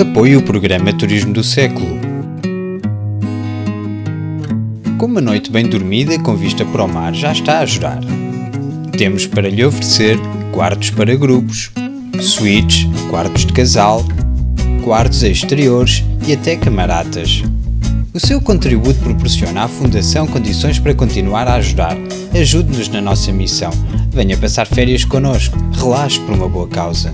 Apoie o programa Turismo do Século. Com uma noite bem dormida com vista para o mar já está a ajudar. Temos para lhe oferecer quartos para grupos, suítes, quartos de casal, quartos exteriores e até camaradas. O seu contributo proporciona à Fundação condições para continuar a ajudar. Ajude-nos na nossa missão. Venha passar férias connosco. Relaxe por uma boa causa.